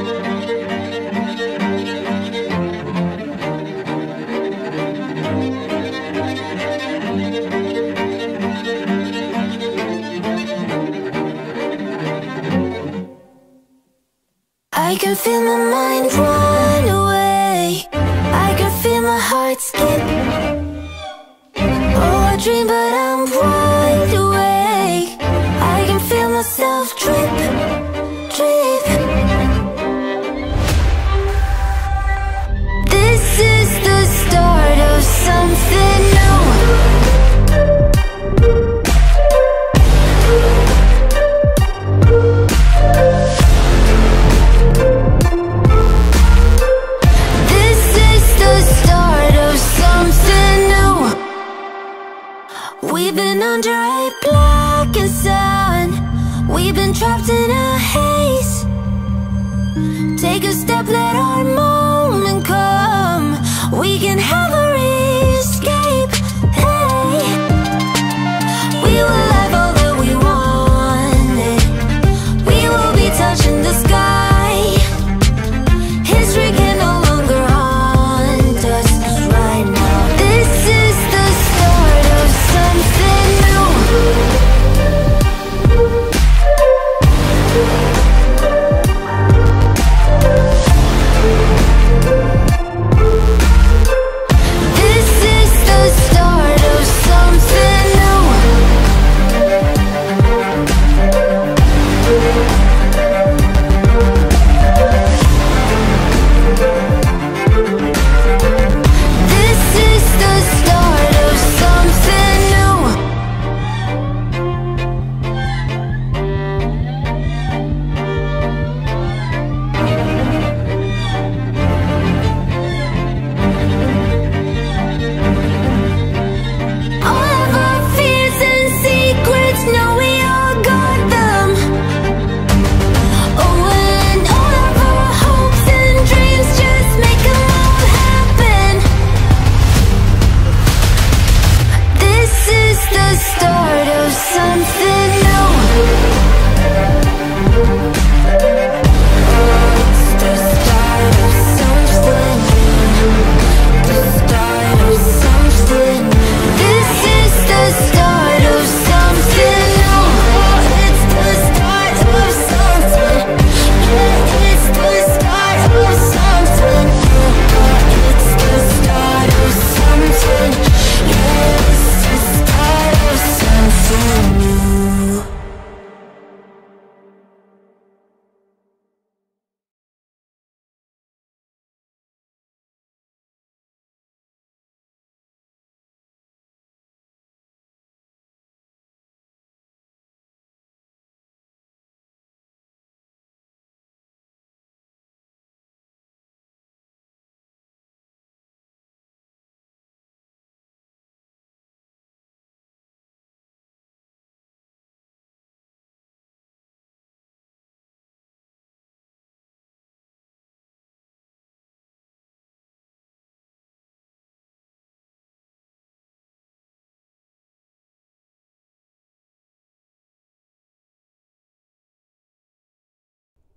I can feel my mind run away. I can feel my heart skip. Oh, I dream, but We've been under a blackened sun. We've been trapped in a haze. Take a step, let our moment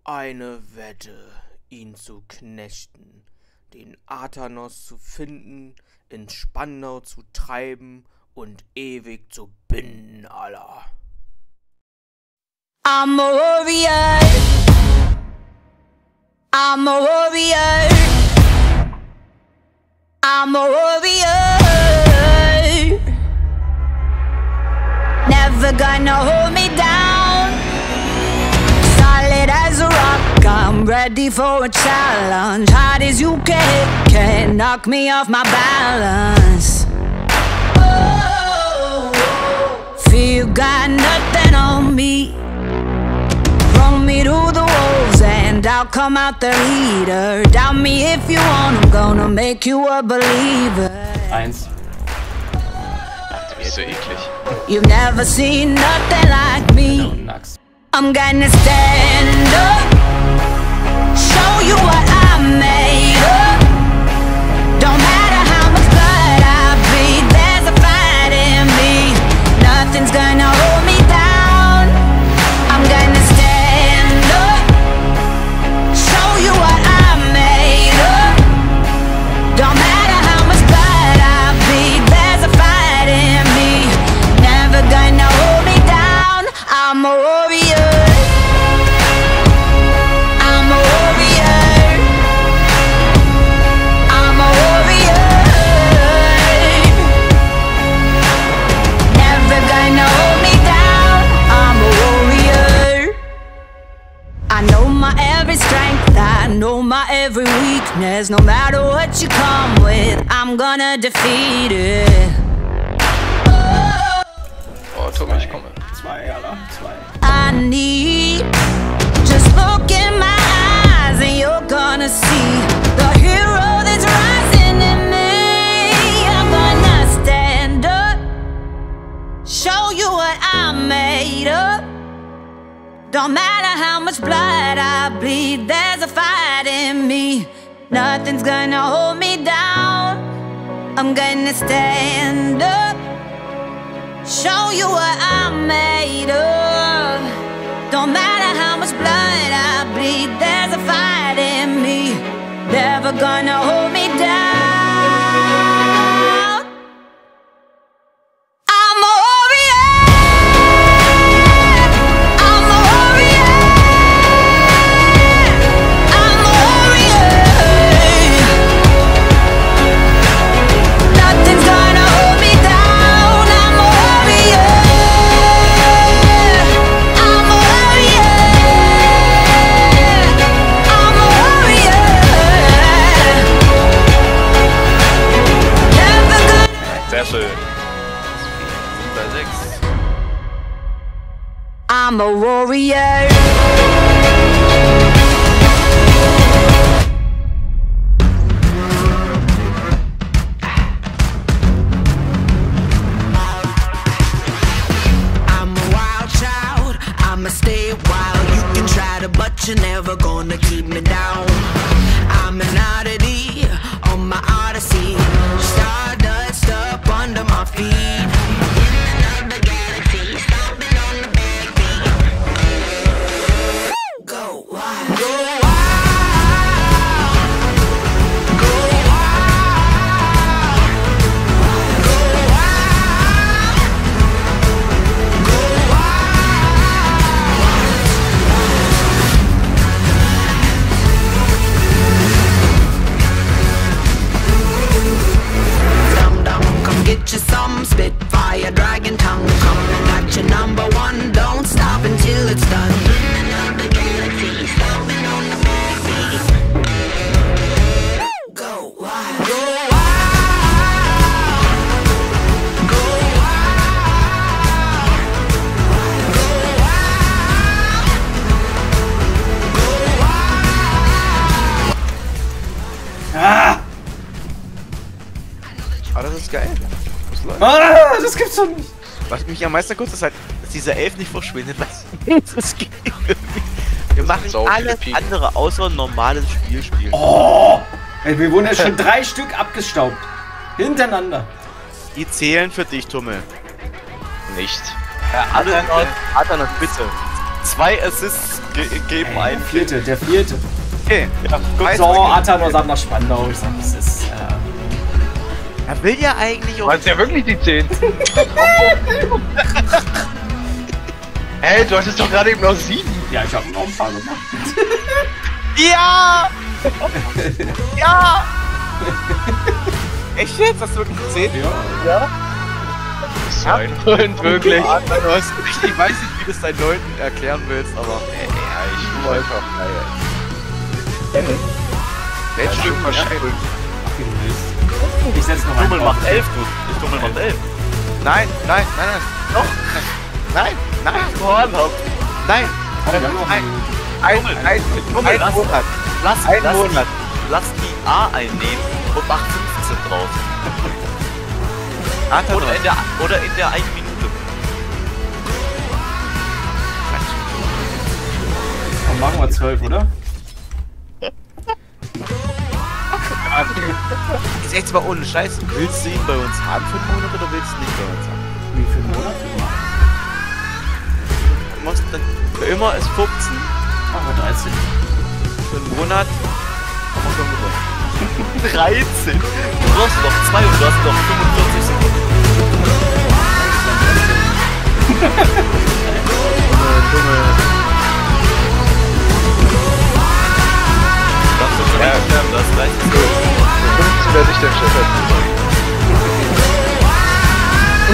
Eine Wette, ihn zu knechten, den Athanos zu finden, in Spandau zu treiben und ewig zu binden, Allah. I'm a warrior. I'm a warrior. I'm a warrior. Never gonna hold me down. A rock. I'm ready for a challenge. Hard as you can. Can't knock me off my balance. Oh, Feel you got nothing on me. Throw me to the wolves and I'll come out the leader. Doubt me if you want, I'm gonna make you a believer. Eins. Du bist so eklig. You've never seen nothing like me. Und Axt. I'm gonna stand up, show you what I'm made weakness. No matter what you come with, I'm gonna defeat it. Oh, Tommy, ich komme. Zwei, Alter. Zwei. I need. Just look in my eyes and you're gonna see the hero that's rising in me. I'm gonna stand up, show you what I'm made of. Don't matter how much blood I bleed, there's a fight in me. Nothing's gonna hold me down. I'm gonna stand up. Show you what I'm made of. Don't matter how much blood I bleed, there's a fight in me. Never gonna hold me I'm a warrior. Ist geil. Das läuft. ah! Das gibt's doch nicht. Was mich am meisten kurz ist halt, dass dieser Elf nicht verschwindet. Was das geht. Wir machen sau viele alles andere außer ein normales Spiel spielen. Oh! Ey, wir wurden jetzt schon drei Stück abgestaubt. Hintereinander. Die zählen für dich, Tummel. Nicht. Alle Athanos, bitte. Zwei Assists ge geben Der einen vierte, der vierte. Okay. Ja, Gut, so, Athanos ab nach Spandau. Ich sag, das ist. Er will ja eigentlich auch. Meinst du ja wirklich die 10? Hey, du hattest doch gerade eben noch 7. ja, ich hab noch ein paar gemacht. Ja! ja! Echt jetzt? Hast du wirklich gesehen? Ja. Sein und wirklich. Ich, ich weiß nicht, wie du es deinen Leuten erklären willst, aber. Ja, ich bin einfach geil. Welches Stück du willst. Ich setz noch drauf. macht 11, du. Ich Tummel macht 11. Nein, nein, nein, nein. Doch. Nein, nein, nein. Noch eine Ein, ein, ein, ein lass- Monat. Lass, Ein lass, Monat. lass die A einnehmen und mach 15 draus. Oder in der, oder in der einen Minute. Komm, machen wir zwölf, oder? Ist jetzt mal ohne Scheiß. Willst du ihn bei uns haben für einen Monat oder willst du ihn nicht bei uns haben? Wie viel Monat? Du musst dann für immer ist 15 Machen wir 13. für einen Monat. Haben wir schon gewonnen. 13? Du brauchst noch 2 und du hast noch 45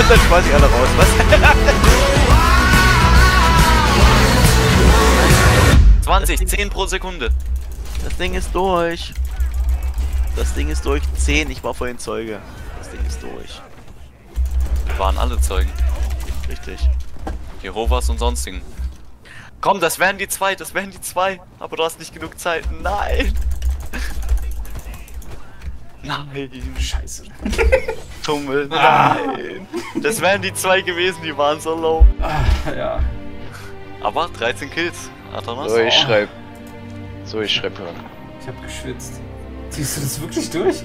dann quasi alle raus, was? 20, 20, 10 pro Sekunde. Das Ding ist durch. Das Ding ist durch. 10, ich war vorhin Zeuge. Das Ding ist durch. Wir waren alle Zeugen. Richtig. Jehovas und sonstigen. Komm, das wären die zwei, das wären die zwei. Aber du hast nicht genug Zeit. Nein. Nein. Scheiße. Tummel. Nein. Das wären die zwei gewesen, die waren so low. Ah, ja. Aber 13 Kills. Athanas. So, ich schreib. So, ich schreib hören. Ich hab geschwitzt. Ziehst du das wirklich durch?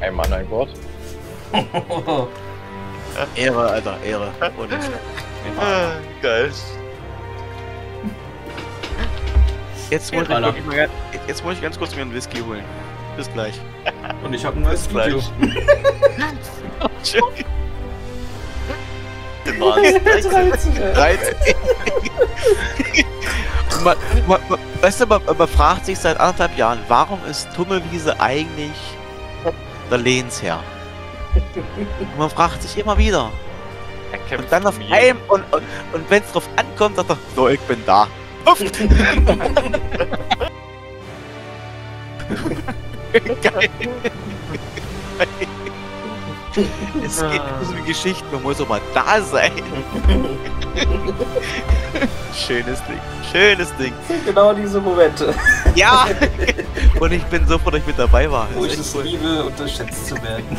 Ein Mann, ein Wort. Ehre, Alter, Ehre. Und Ah, geil. jetzt muss, ich mal, jetzt muss ich ganz kurz mir einen Whisky holen. Bis gleich. Und ich hab ein neues Video. Den waren's. 13. 13. man, man, man, weißt du, man, man fragt sich seit anderthalb Jahren, warum ist Tummelwiese eigentlich der Lehnsherr? Und man fragt sich immer wieder. Er Und dann auf einem, und, und, und wenn es drauf ankommt, sagt er, so, ich bin da. Puff. Geil. es geht nicht um die Geschichten, man muss auch mal da sein. Schönes Ding, schönes Ding. Genau diese Momente, Ja! Und ich bin so froh, dass ich mit dabei war. wo ich es cool. liebe, unterschätzt zu werden.